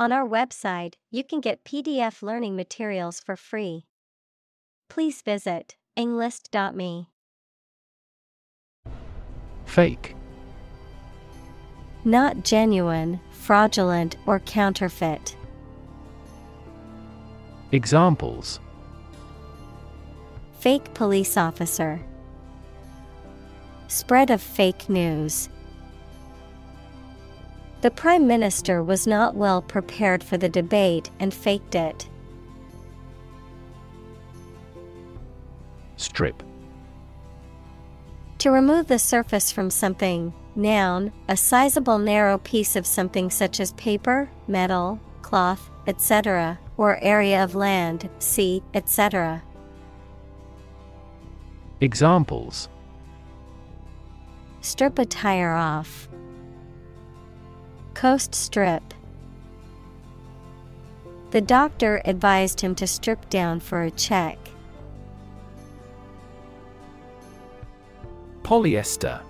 On our website, you can get PDF learning materials for free. Please visit englist.me. Fake. Not genuine, fraudulent, or counterfeit. Examples Fake police officer. Spread of fake news. The Prime Minister was not well prepared for the debate and faked it. Strip. To remove the surface from something, noun, a sizable narrow piece of something such as paper, metal, cloth, etc., or area of land, sea, etc. Examples Strip a tire off. Coast strip. The doctor advised him to strip down for a check. Polyester.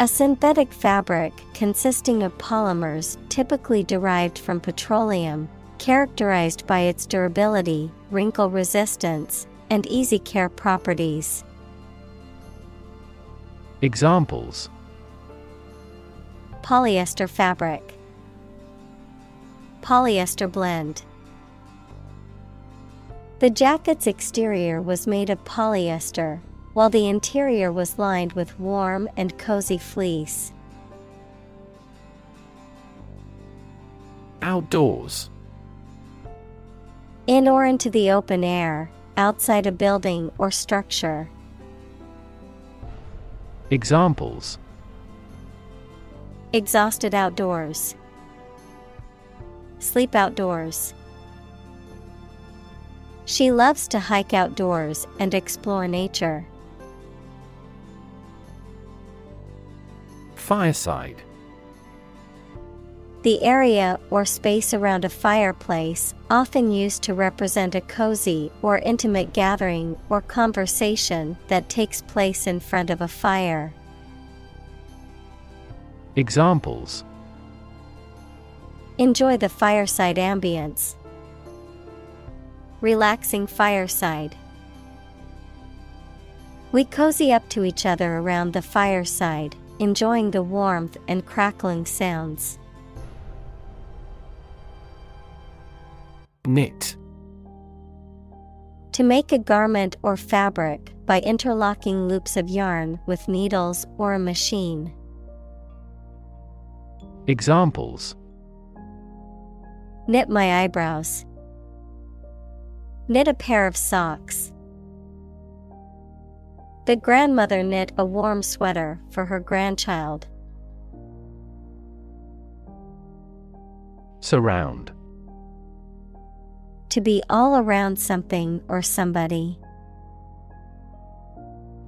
A synthetic fabric consisting of polymers typically derived from petroleum, characterized by its durability, wrinkle resistance, and easy care properties. Examples Polyester fabric, Polyester blend. The jacket's exterior was made of polyester, while the interior was lined with warm and cozy fleece. Outdoors. In or into the open air, outside a building or structure. Examples Exhausted outdoors. Sleep outdoors. She loves to hike outdoors and explore nature. Fireside. The area or space around a fireplace, often used to represent a cozy or intimate gathering or conversation that takes place in front of a fire. Examples Enjoy the fireside ambience. Relaxing fireside. We cozy up to each other around the fireside, enjoying the warmth and crackling sounds. Knit. To make a garment or fabric by interlocking loops of yarn with needles or a machine. Examples Knit my eyebrows. Knit a pair of socks. The grandmother knit a warm sweater for her grandchild. Surround. To be all around something or somebody.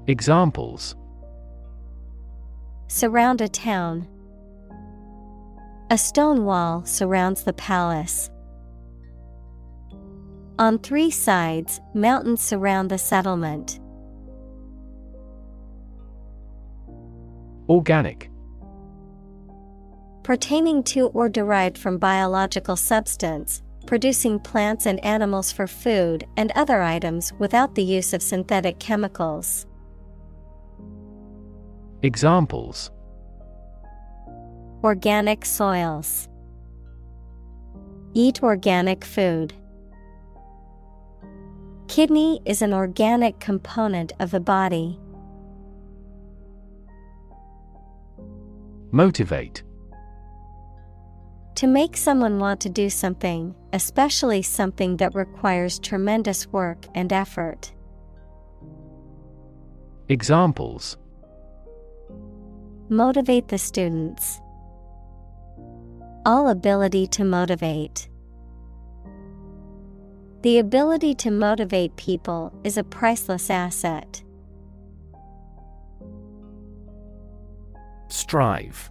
Examples Surround a town. A stone wall surrounds the palace. On three sides, mountains surround the settlement. Organic. Pertaining to or derived from biological substance, producing plants and animals for food and other items without the use of synthetic chemicals. Examples Organic soils. Eat organic food. Kidney is an organic component of the body. Motivate. To make someone want to do something, especially something that requires tremendous work and effort. Examples Motivate the students. All ability to motivate. The ability to motivate people is a priceless asset. Strive.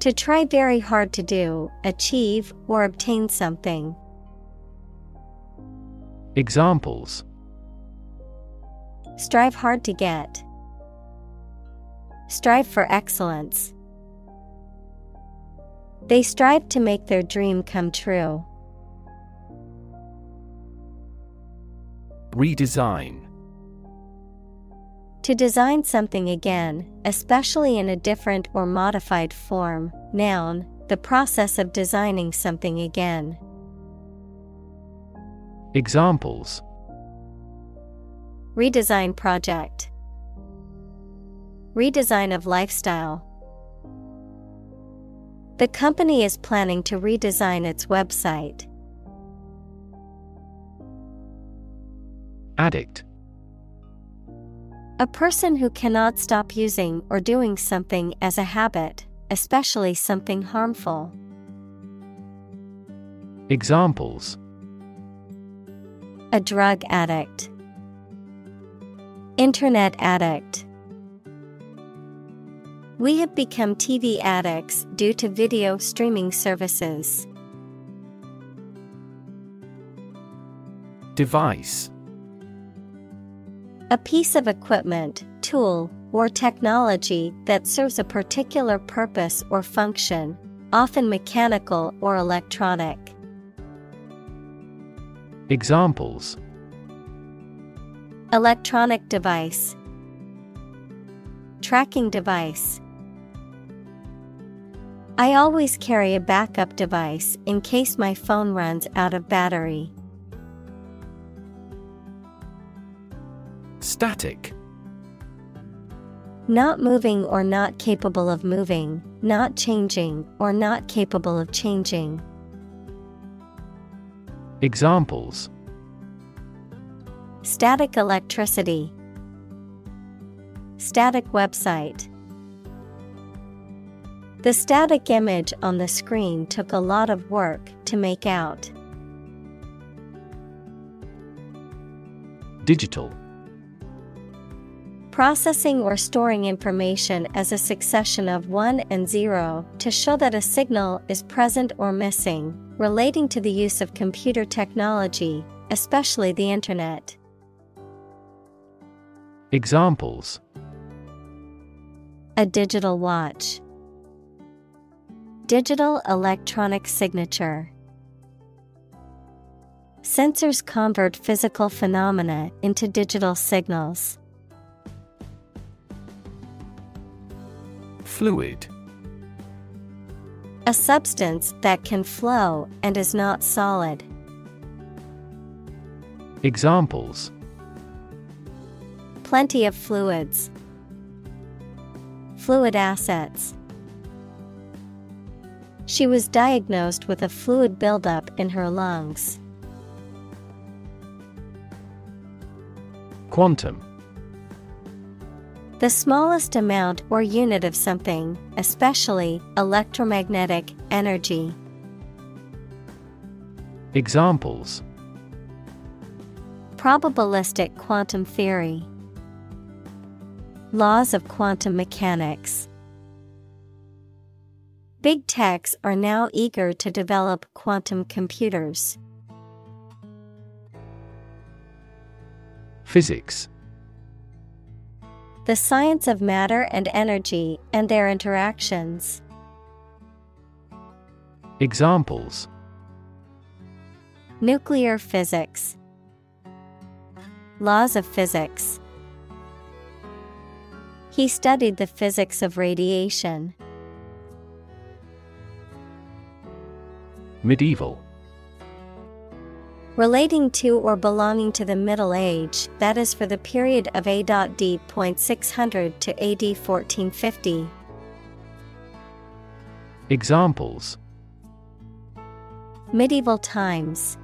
To try very hard to do, achieve, or obtain something. Examples Strive hard to get. Strive for excellence. They strive to make their dream come true. Redesign To design something again, especially in a different or modified form. Noun, the process of designing something again. Examples Redesign project, Redesign of lifestyle. The company is planning to redesign its website. Addict A person who cannot stop using or doing something as a habit, especially something harmful. Examples A drug addict, Internet addict. We have become TV addicts due to video streaming services. Device A piece of equipment, tool, or technology that serves a particular purpose or function, often mechanical or electronic. Examples Electronic device, Tracking device. I always carry a backup device in case my phone runs out of battery. Static Not moving or not capable of moving, not changing or not capable of changing. Examples Static electricity, Static website. The static image on the screen took a lot of work to make out. Digital Processing or storing information as a succession of 1 and 0 to show that a signal is present or missing, relating to the use of computer technology, especially the Internet. Examples A digital watch, Digital electronic signature. Sensors convert physical phenomena into digital signals. Fluid A substance that can flow and is not solid. Examples Plenty of fluids. Fluid assets. She was diagnosed with a fluid buildup in her lungs. Quantum The smallest amount or unit of something, especially electromagnetic energy. Examples Probabilistic quantum theory. Laws of quantum mechanics. Big techs are now eager to develop quantum computers. Physics The science of matter and energy and their interactions. Examples Nuclear physics. Laws of physics. He studied the physics of radiation. Medieval Relating to or belonging to the Middle Age, that is for the period of A.D. 600 to AD 1450. Examples Medieval times.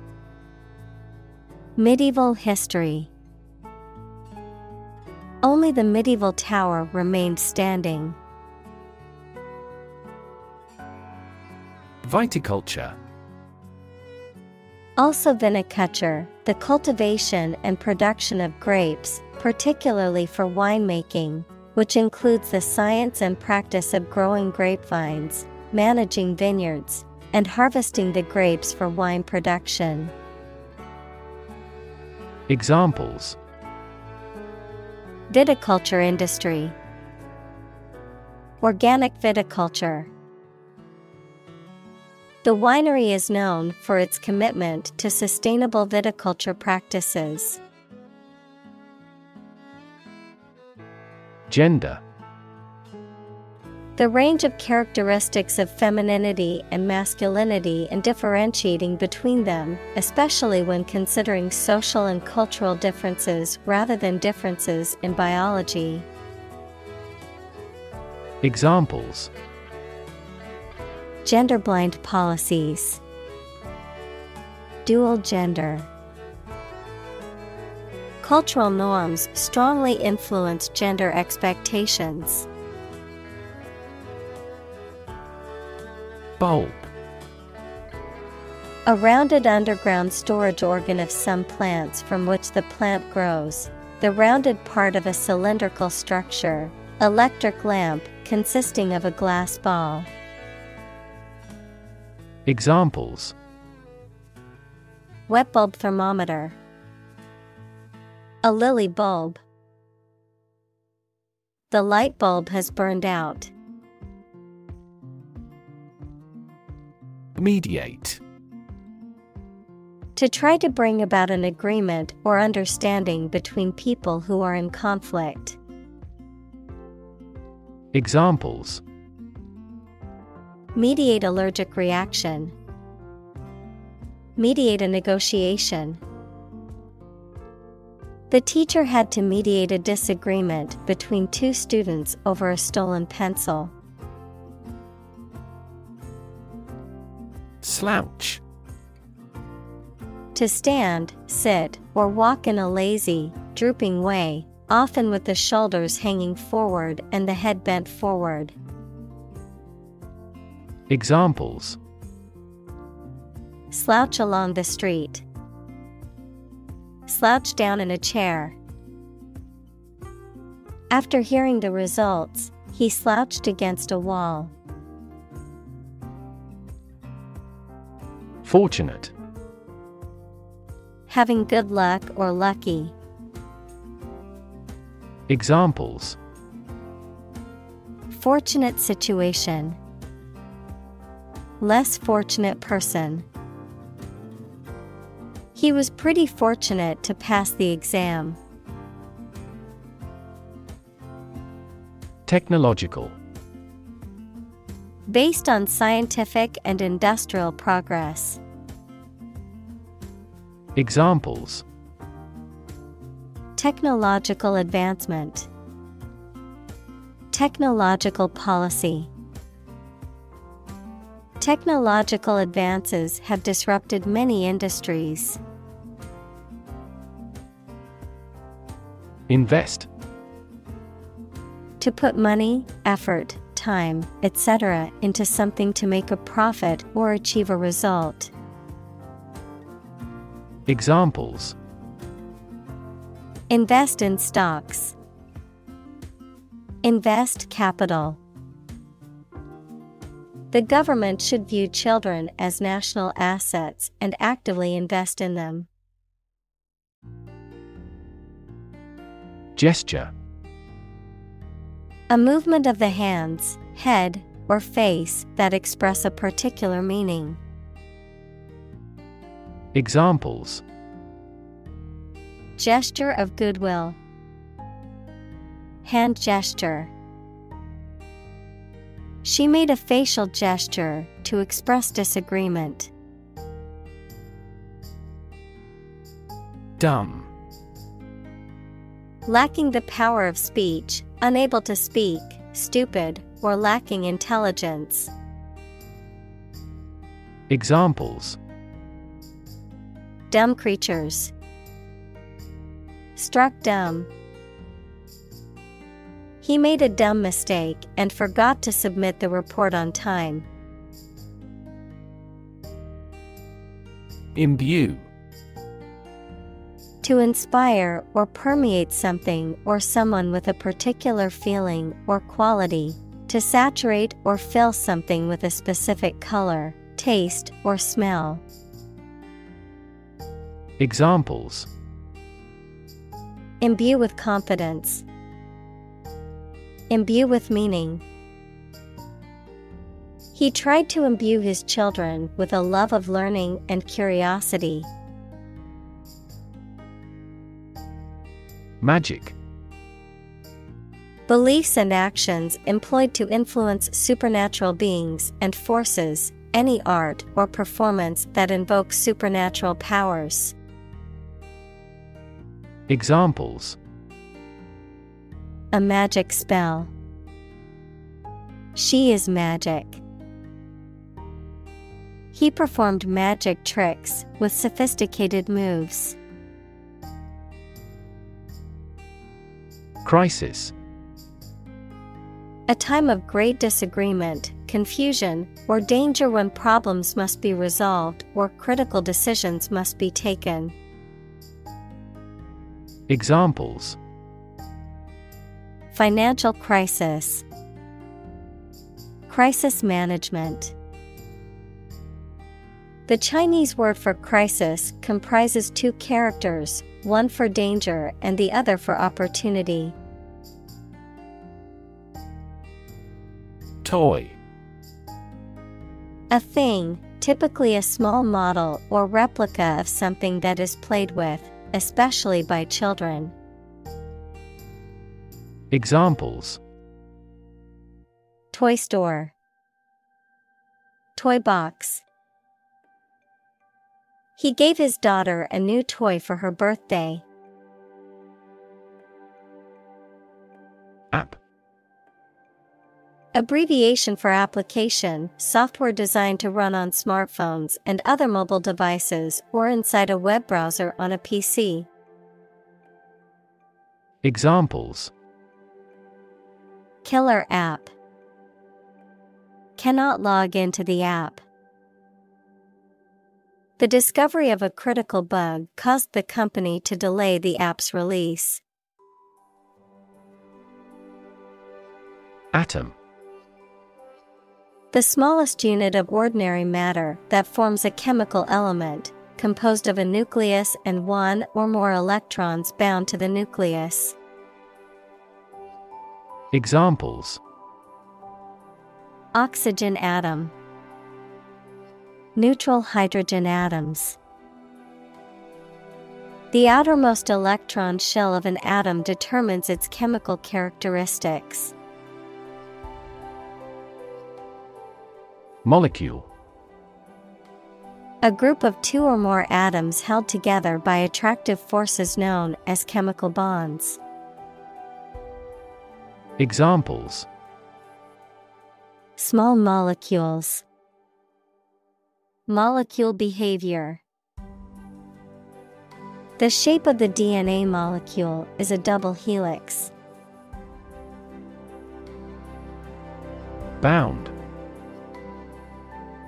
Medieval history. Only the medieval tower remained standing. Viticulture Also, viniculture, the cultivation and production of grapes, particularly for winemaking, which includes the science and practice of growing grapevines, managing vineyards, and harvesting the grapes for wine production. Examples Viticulture industry, Organic viticulture. The winery is known for its commitment to sustainable viticulture practices. Gender The range of characteristics of femininity and masculinity and differentiating between them, especially when considering social and cultural differences rather than differences in biology. Examples Gender blind policies, Dual gender. Cultural norms strongly influence gender expectations. Bulb A rounded underground storage organ of some plants from which the plant grows, the rounded part of a cylindrical structure, electric lamp consisting of a glass ball. Examples Wet bulb thermometer. A lily bulb. The light bulb has burned out. Mediate To try to bring about an agreement or understanding between people who are in conflict. Examples Mediate allergic reaction. Mediate a negotiation. The teacher had to mediate a disagreement between two students over a stolen pencil. Slouch To stand, sit, or walk in a lazy, drooping way, often with the shoulders hanging forward and the head bent forward. Examples Slouch along the street. Slouch down in a chair. After hearing the results, he slouched against a wall. Fortunate Having good luck or lucky. Examples Fortunate situation. Less fortunate person. He was pretty fortunate to pass the exam. Technological Based on scientific and industrial progress. Examples Technological advancement. Technological policy. Technological advances have disrupted many industries. Invest To put money, effort, time, etc., into something to make a profit or achieve a result. Examples Invest in stocks. Invest capital. The government should view children as national assets and actively invest in them. Gesture A movement of the hands, head, or face that express a particular meaning. Examples Gesture of goodwill. Hand gesture. She made a facial gesture to express disagreement. Dumb Lacking the power of speech, unable to speak, stupid, or lacking intelligence. Examples Dumb creatures. Struck dumb. He made a dumb mistake and forgot to submit the report on time. Imbue To inspire or permeate something or someone with a particular feeling or quality, to saturate or fill something with a specific color, taste, or smell. Examples Imbue with confidence. Imbue with meaning. He tried to imbue his children with a love of learning and curiosity. Magic. Beliefs and actions employed to influence supernatural beings and forces, any art or performance that invokes supernatural powers. Examples A magic spell. She is magic. He performed magic tricks with sophisticated moves. Crisis. A time of great disagreement, confusion, or danger when problems must be resolved or critical decisions must be taken. Examples Financial crisis, Crisis management. The Chinese word for crisis comprises two characters, one for danger and the other for opportunity. Toy. A thing, typically a small model or replica of something that is played with, especially by children. Examples Toy store, Toy box. He gave his daughter a new toy for her birthday. App. Abbreviation for application, software designed to run on smartphones and other mobile devices or inside a web browser on a PC. Examples Killer app. Cannot log into the app. The discovery of a critical bug caused the company to delay the app's release. Atom. The smallest unit of ordinary matter that forms a chemical element, composed of a nucleus and one or more electrons bound to the nucleus. Examples Oxygen atom. Neutral hydrogen atoms. The outermost electron shell of an atom determines its chemical characteristics. Molecule. A group of two or more atoms held together by attractive forces known as chemical bonds. Examples Small molecules. Molecule behavior. The shape of the DNA molecule is a double helix. Bound.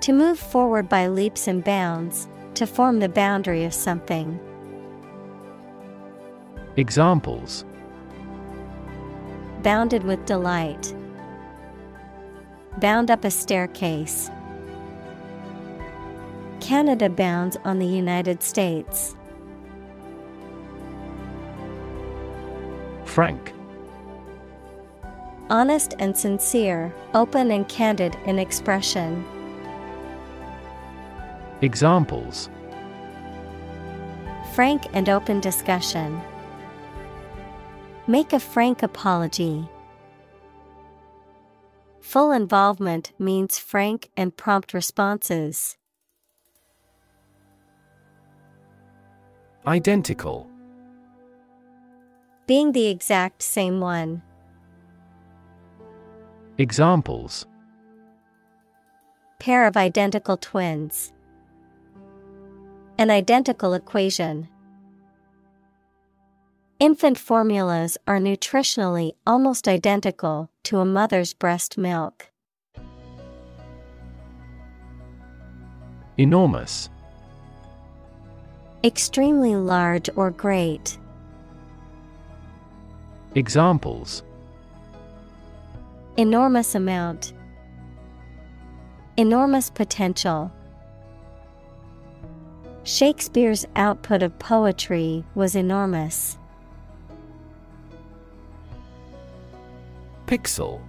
To move forward by leaps and bounds, to form the boundary of something. Examples Bounded with delight. Bound up a staircase. Canada bounds on the United States. Frank. Honest and sincere, open and candid in expression. Examples Frank and open discussion. Make a frank apology. Full involvement means frank and prompt responses. Identical. Being the exact same one. Examples Pair of identical twins. An identical equation. Infant formulas are nutritionally almost identical to a mother's breast milk. Enormous. Extremely large or great. Examples Enormous amount. Enormous potential. Shakespeare's output of poetry was enormous. Pixel.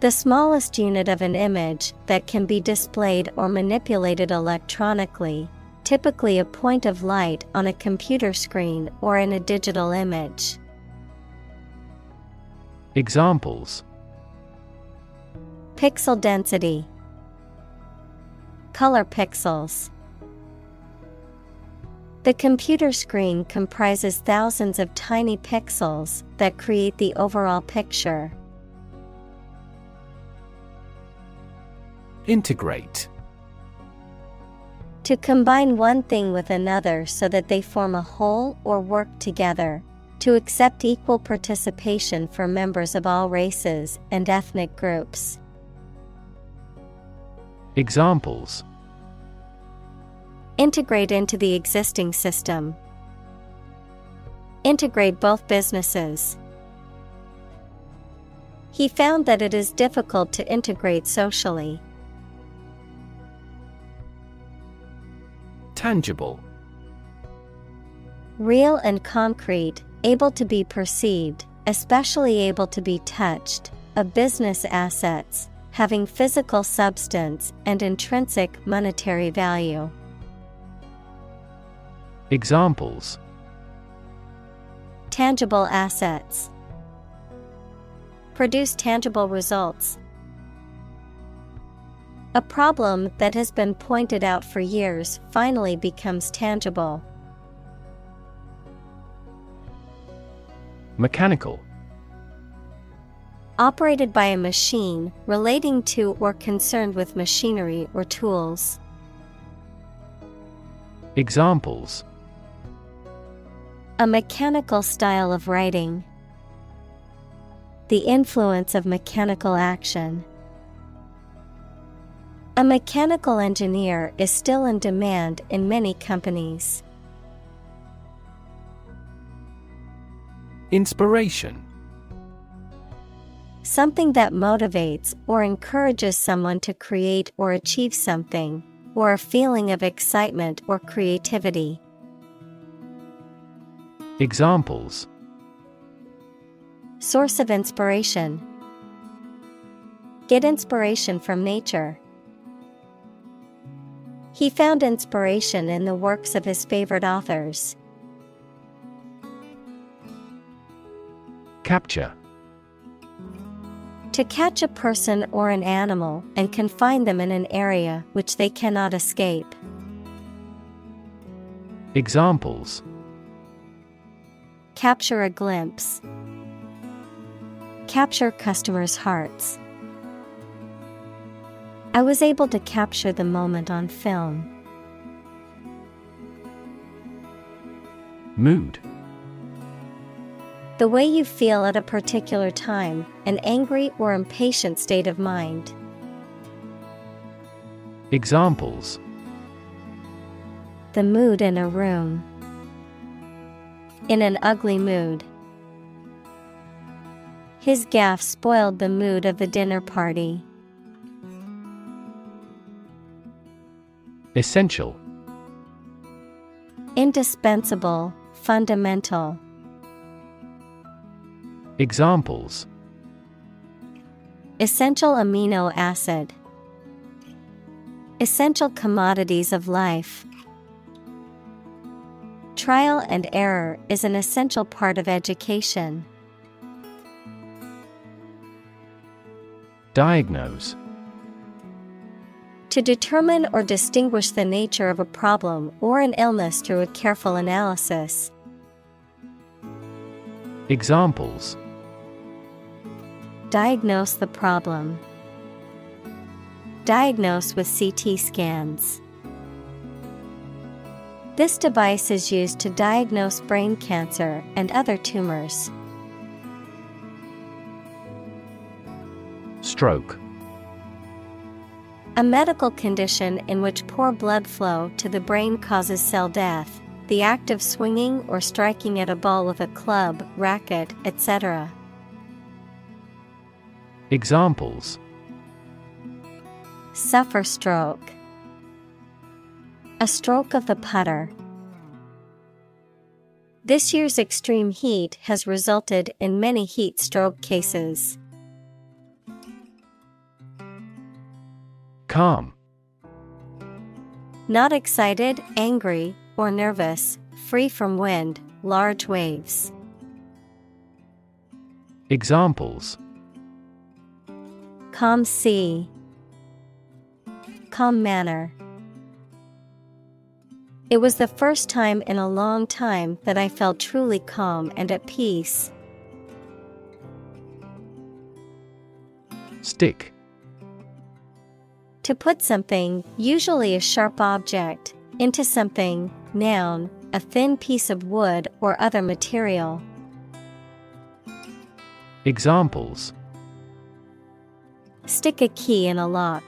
The smallest unit of an image that can be displayed or manipulated electronically, typically a point of light on a computer screen or in a digital image. Examples Pixel density, Color pixels. The computer screen comprises thousands of tiny pixels that create the overall picture. Integrate To combine one thing with another so that they form a whole or work together. To accept equal participation for members of all races and ethnic groups. Examples Integrate into the existing system. Integrate both businesses. He found that it is difficult to integrate socially. Tangible Real and concrete, able to be perceived, especially able to be touched, of business assets, having physical substance and intrinsic monetary value. Examples Tangible assets produce tangible results. A problem that has been pointed out for years finally becomes tangible. Mechanical Operated by a machine relating to or concerned with machinery or tools. Examples A mechanical style of writing. The influence of mechanical action. A mechanical engineer is still in demand in many companies. Inspiration Something that motivates or encourages someone to create or achieve something, or a feeling of excitement or creativity. Examples Source of inspiration. Get inspiration from nature. He found inspiration in the works of his favorite authors. Capture To catch a person or an animal and confine them in an area which they cannot escape. Examples Capture a glimpse. Capture customers' hearts. I was able to capture the moment on film. Mood The way you feel at a particular time, an angry or impatient state of mind. Examples The mood in a room. In an ugly mood. His gaffe spoiled the mood of the dinner party. Essential Indispensable, fundamental. Examples Essential amino acid. Essential commodities of life. Trial and error is an essential part of education. Diagnose To determine or distinguish the nature of a problem or an illness through a careful analysis. Examples Diagnose the problem. Diagnose with CT scans. This device is used to diagnose brain cancer and other tumors. Stroke A medical condition in which poor blood flow to the brain causes cell death, the act of swinging or striking at a ball with a club, racket, etc. Examples Suffer stroke. A stroke of the putter. This year's extreme heat has resulted in many heat stroke cases. Calm. Not excited, angry, or nervous, free from wind, large waves. Examples Calm sea. Calm manner. It was the first time in a long time that I felt truly calm and at peace. Stick. To put something, usually a sharp object, into something, noun, a thin piece of wood or other material. Examples Stick a key in a lock.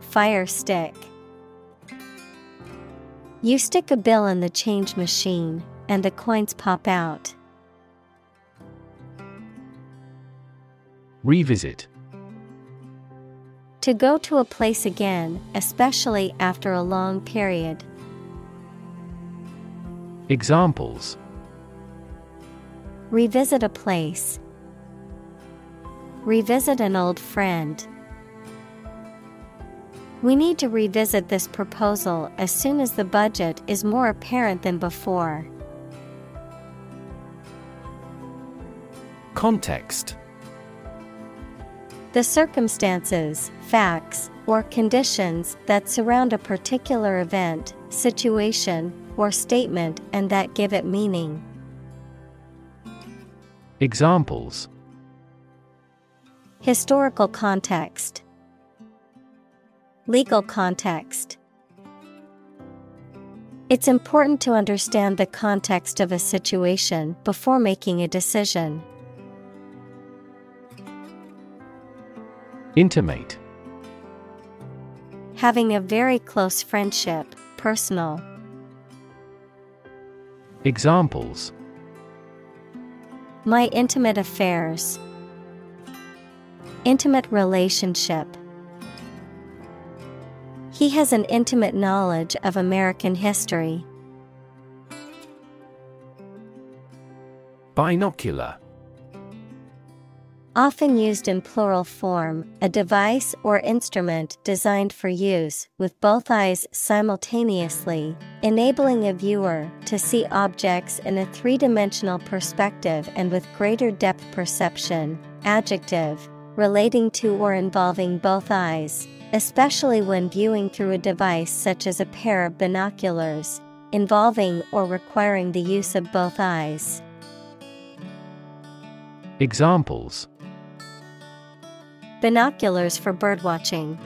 Fire stick. You stick a bill in the change machine, and the coins pop out. Revisit. To go to a place again, especially after a long period. Examples Revisit a place. Revisit an old friend. We need to revisit this proposal as soon as the budget is more apparent than before. Context The circumstances, facts, or conditions that surround a particular event, situation, or statement and that give it meaning. Examples Historical context, Legal context. It's important to understand the context of a situation before making a decision. Intimate. Having a very close friendship, personal. Examples My intimate affairs, Intimate relationship. He has an intimate knowledge of American history. Binocular. Often used in plural form, a device or instrument designed for use with both eyes simultaneously, enabling a viewer to see objects in a three dimensional perspective and with greater depth perception. Adjective, relating to or involving both eyes, especially when viewing through a device such as a pair of binoculars, involving or requiring the use of both eyes. Examples Binoculars for birdwatching.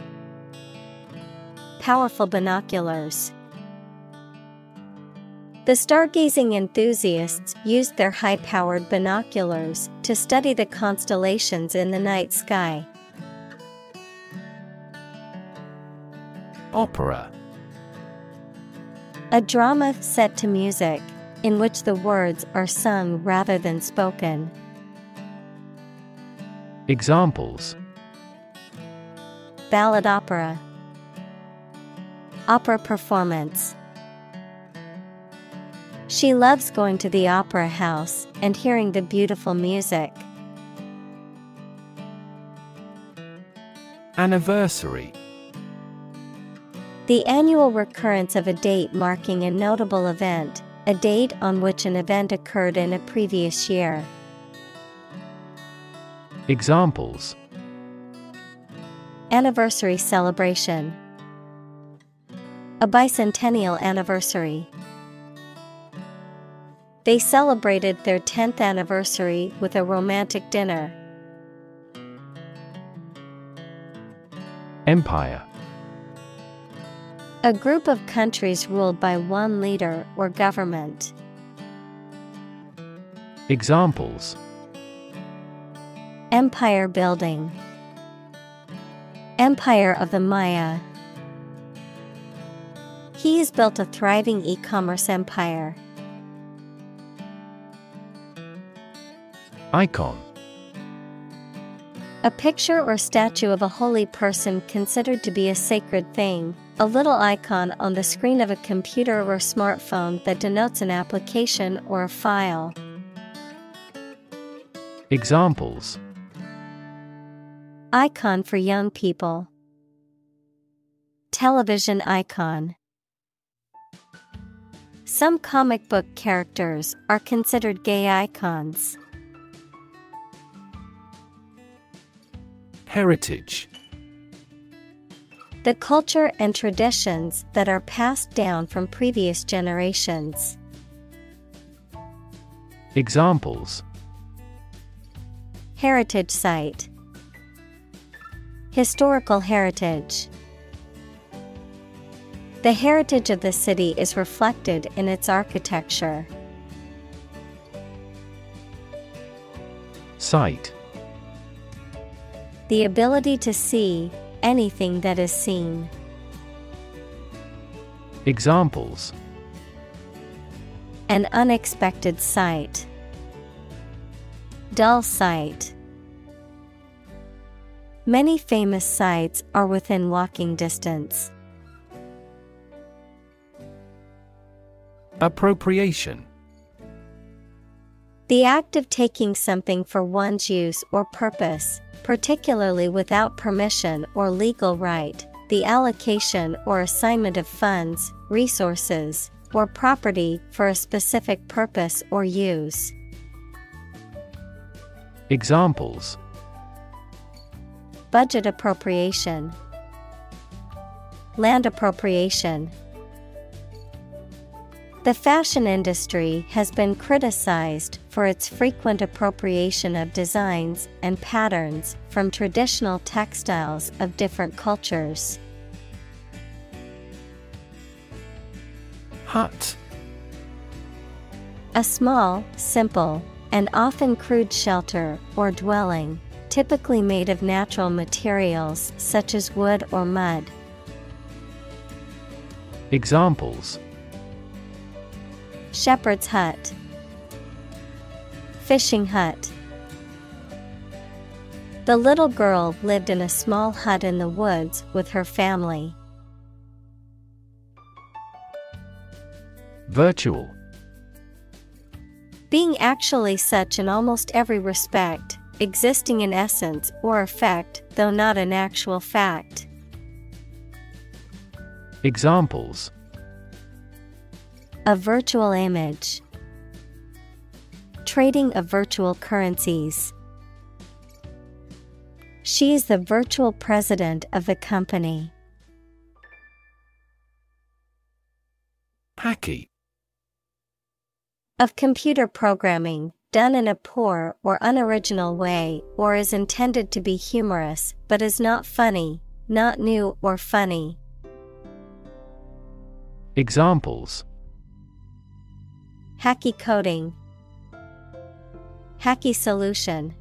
Powerful binoculars. The stargazing enthusiasts used their high powered binoculars to study the constellations in the night sky. Opera. A drama set to music, in which the words are sung rather than spoken. Examples Ballad opera. Opera performance. She loves going to the opera house and hearing the beautiful music. Anniversary. The annual recurrence of a date marking a notable event, a date on which an event occurred in a previous year. Examples Anniversary celebration. A bicentennial anniversary. They celebrated their 10th anniversary with a romantic dinner. Empire. A group of countries ruled by one leader or government. Examples Empire building. Empire of the Maya. He has built a thriving e commerce empire. Icon. A picture or statue of a holy person considered to be a sacred thing, a little icon on the screen of a computer or smartphone that denotes an application or a file. Examples Icon for young people. Television icon. Some comic book characters are considered gay icons. Heritage The culture and traditions that are passed down from previous generations. Examples Heritage Site Historical Heritage The heritage of the city is reflected in its architecture. Sight The ability to see anything that is seen. Examples An unexpected sight. Dull sight. Many famous sites are within walking distance. Appropriation The act of taking something for one's use or purpose, particularly without permission or legal right, the allocation or assignment of funds, resources, or property for a specific purpose or use. Examples Budget appropriation, Land appropriation. The fashion industry has been criticized for its frequent appropriation of designs and patterns from traditional textiles of different cultures. Hut A small, simple, and often crude shelter or dwelling, typically made of natural materials such as wood or mud. Examples Shepherd's hut, Fishing hut. The little girl lived in a small hut in the woods with her family. Virtual Being actually such in almost every respect, existing in essence or effect, though not an actual fact. Examples A virtual image. Trading of virtual currencies. She is the virtual president of the company. Hacky Of computer programming, done in a poor or unoriginal way, or is intended to be humorous, but is not funny, not new or funny. Examples Hacky coding, Hacky solution.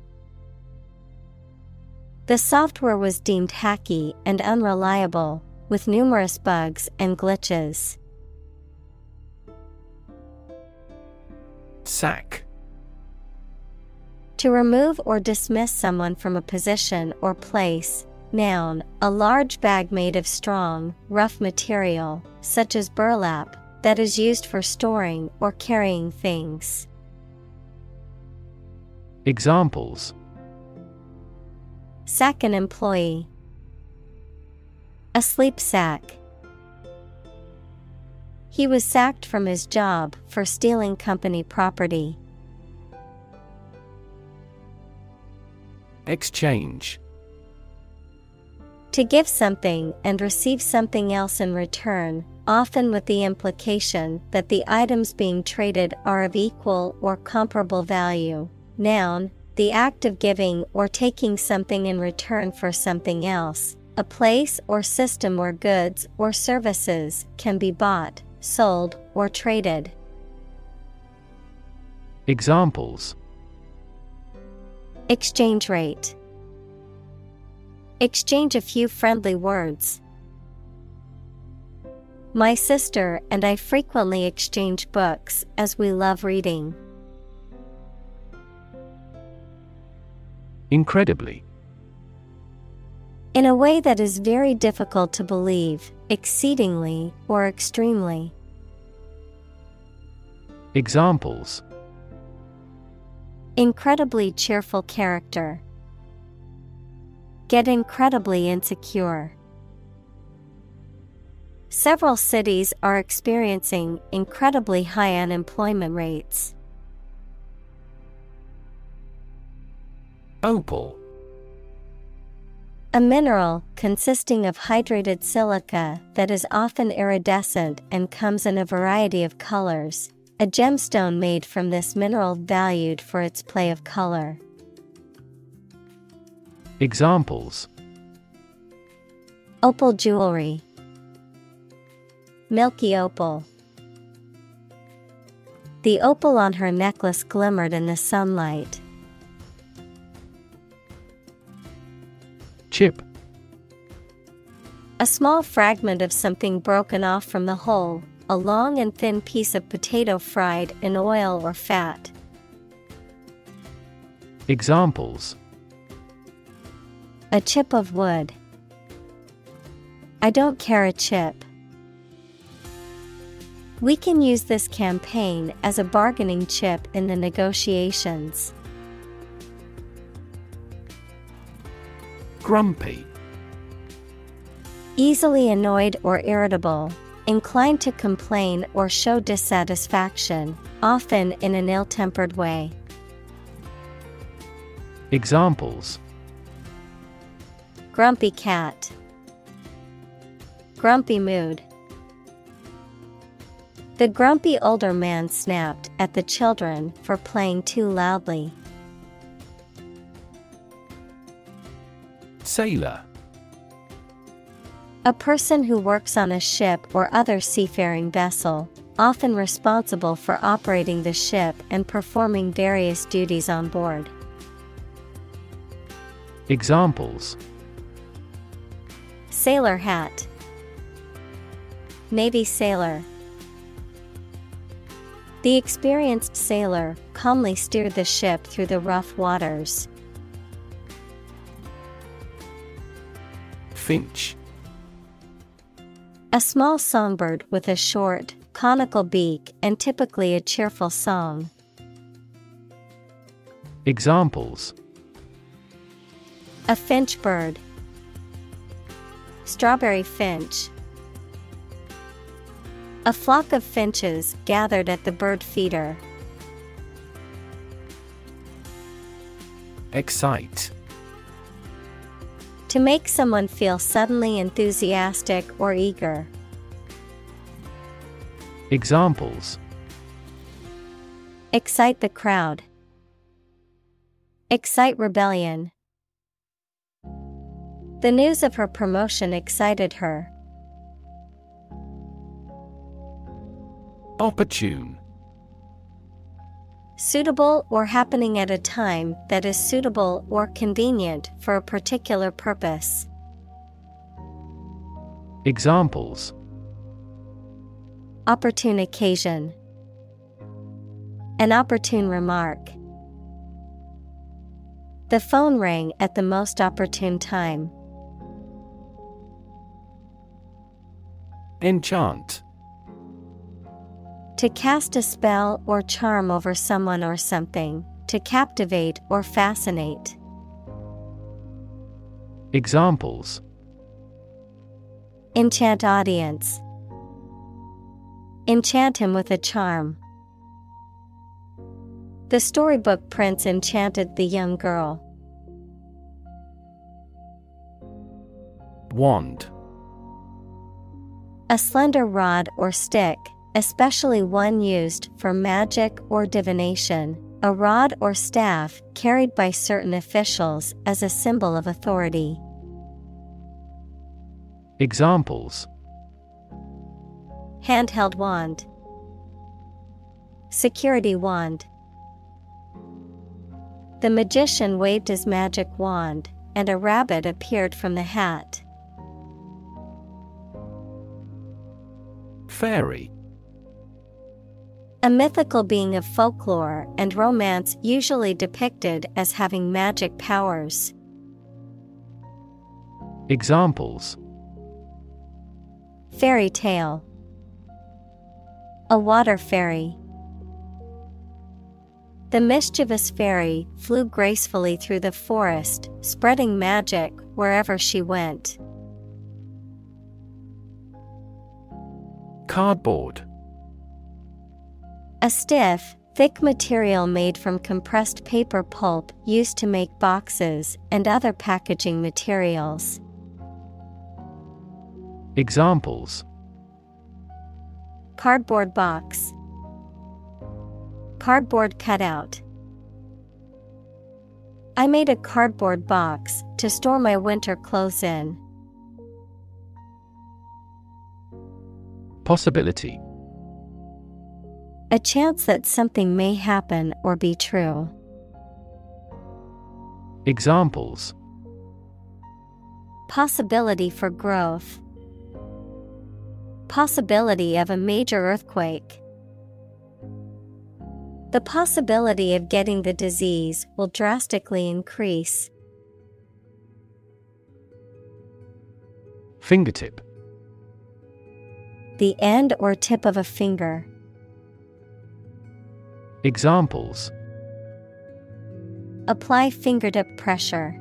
The software was deemed hacky and unreliable, with numerous bugs and glitches. Sack To remove or dismiss someone from a position or place. Noun, a large bag made of strong, rough material, such as burlap, that is used for storing or carrying things. Examples Sack an employee. A sleep sack. He was sacked from his job for stealing company property. Exchange To give something and receive something else in return, often with the implication that the items being traded are of equal or comparable value. Noun, the act of giving or taking something in return for something else, a place or system where goods or services can be bought, sold, or traded. Examples Exchange rate. Exchange a few friendly words. My sister and I frequently exchange books as we love reading. Incredibly In a way that is very difficult to believe, exceedingly or extremely. Examples Incredibly cheerful character. Get incredibly insecure. Several cities are experiencing incredibly high unemployment rates. Opal A mineral consisting of hydrated silica that is often iridescent and comes in a variety of colors. A gemstone made from this mineral valued for its play of color. Examples Opal jewelry, Milky opal. The opal on her necklace glimmered in the sunlight. Chip A small fragment of something broken off from the whole, a long and thin piece of potato fried in oil or fat. Examples A chip of wood. I don't care a chip. We can use this campaign as a bargaining chip in the negotiations. Grumpy Easily annoyed or irritable, inclined to complain or show dissatisfaction, often in an ill tempered way. Examples Grumpy cat, Grumpy mood. The grumpy older man snapped at the children for playing too loudly. Sailor A person who works on a ship or other seafaring vessel, often responsible for operating the ship and performing various duties on board. Examples Sailor hat, Navy sailor. The experienced sailor calmly steered the ship through the rough waters. Finch A small songbird with a short, conical beak and typically a cheerful song. Examples A finch bird. Strawberry finch. A flock of finches gathered at the bird feeder. Excite To make someone feel suddenly enthusiastic or eager. Examples Excite the crowd. Excite rebellion. The news of her promotion excited her. Opportune Suitable or happening at a time that is suitable or convenient for a particular purpose. Examples Opportune occasion. An opportune remark. The phone rang at the most opportune time. Enchant To cast a spell or charm over someone or something, to captivate or fascinate. Examples Enchant audience. Enchant him with a charm. The storybook prince enchanted the young girl. Wand A slender rod or stick, especially one used for magic or divination, a rod or staff carried by certain officials as a symbol of authority. Examples Handheld wand, Security wand. The magician waved his magic wand, and a rabbit appeared from the hat. Fairy A mythical being of folklore and romance usually depicted as having magic powers. Examples Fairy tale A water fairy. The mischievous fairy flew gracefully through the forest, spreading magic wherever she went. Cardboard A stiff, thick material made from compressed paper pulp used to make boxes and other packaging materials. Examples Cardboard box, Cardboard cutout. I made a cardboard box to store my winter clothes in. Possibility A chance that something may happen or be true. Examples Possibility for growth. Possibility of a major earthquake. The possibility of getting the disease will drastically increase. Fingertip The end or tip of a finger. Examples Apply fingertip pressure.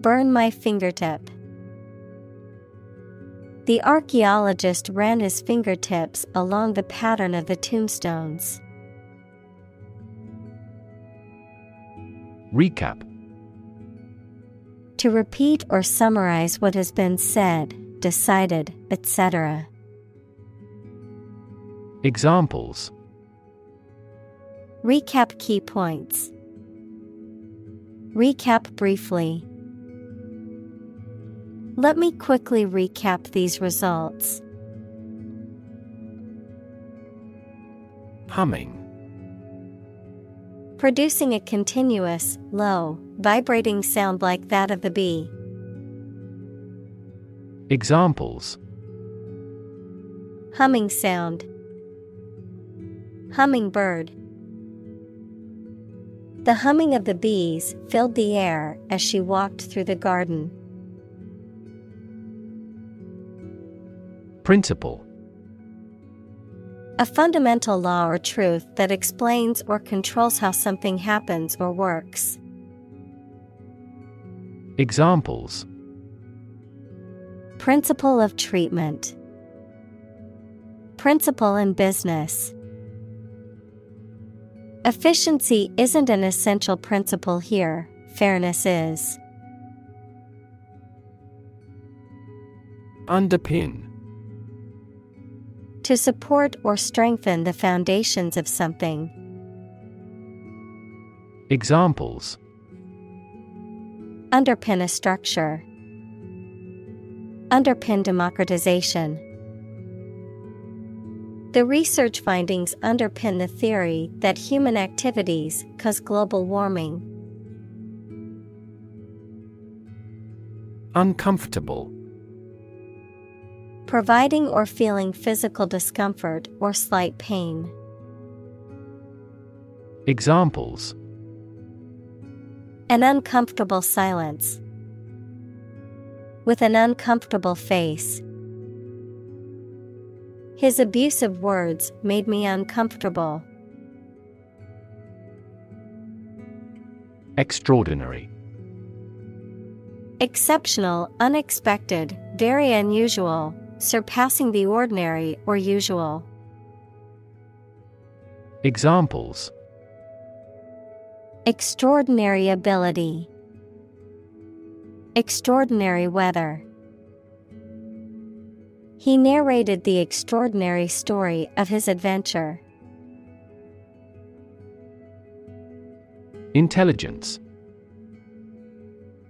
Burn my fingertip. The archaeologist ran his fingertips along the pattern of the tombstones. Recap To repeat or summarize what has been said, decided, etc. Examples Recap key points. Recap briefly. Let me quickly recap these results. Humming Producing a continuous, low, vibrating sound like that of the bee. Examples Humming sound. Hummingbird. The humming of the bees filled the air as she walked through the garden. Principle A fundamental law or truth that explains or controls how something happens or works. Examples Principle of treatment. Principle in business. Efficiency isn't an essential principle here, fairness is. Underpin To support or strengthen the foundations of something. Examples Underpin a structure. Underpin democratization. The research findings underpin the theory that human activities cause global warming. Uncomfortable Providing or feeling physical discomfort or slight pain. Examples An uncomfortable silence. With an uncomfortable face. His abusive words made me uncomfortable. Extraordinary Exceptional, unexpected, very unusual, surpassing the ordinary or usual. Examples Extraordinary ability. Extraordinary weather. He narrated the extraordinary story of his adventure. Intelligence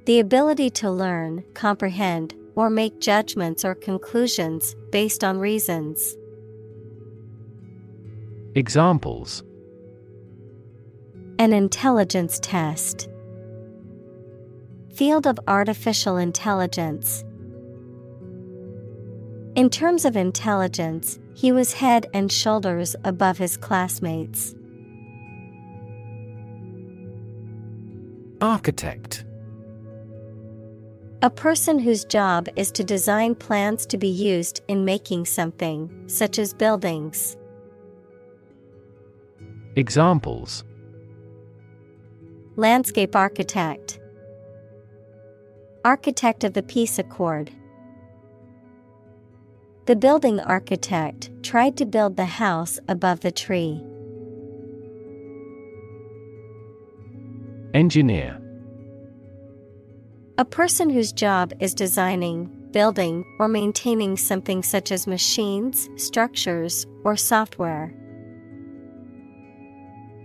The ability to learn, comprehend, or make judgments or conclusions based on reasons. Examples An intelligence test. Field of artificial intelligence. In terms of intelligence, he was head and shoulders above his classmates. Architect A person whose job is to design plans to be used in making something, such as buildings. Examples Landscape architect, Architect of the Peace Accord. The building architect tried to build the house above the tree. Engineer A person whose job is designing, building, or maintaining something such as machines, structures, or software.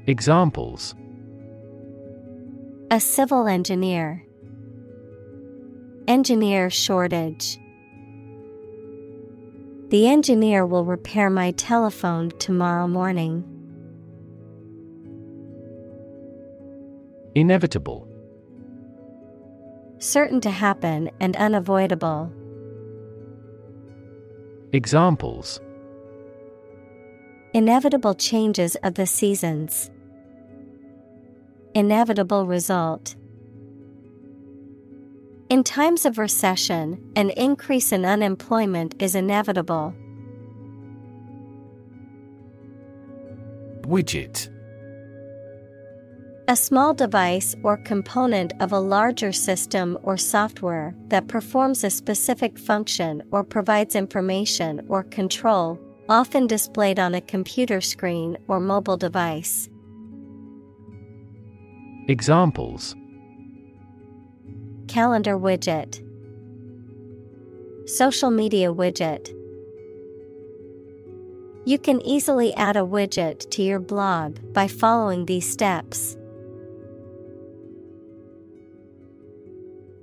Examples A civil engineer, Engineer shortage. The engineer will repair my telephone tomorrow morning. Inevitable Certain to happen and unavoidable. Examples Inevitable changes of the seasons. Inevitable result. In times of recession, an increase in unemployment is inevitable. Widget A small device or component of a larger system or software that performs a specific function or provides information or control, often displayed on a computer screen or mobile device. Examples Calendar widget, Social media widget. You can easily add a widget to your blog by following these steps.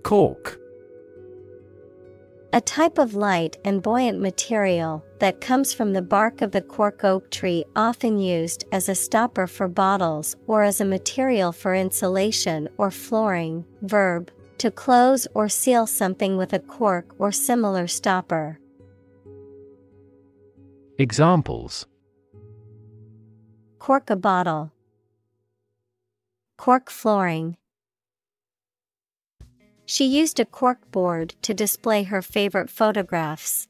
Cork A type of light and buoyant material that comes from the bark of the cork oak tree, often used as a stopper for bottles or as a material for insulation or flooring. Verb to close or seal something with a cork or similar stopper. Examples Cork a bottle. Cork flooring. She used a cork board to display her favorite photographs.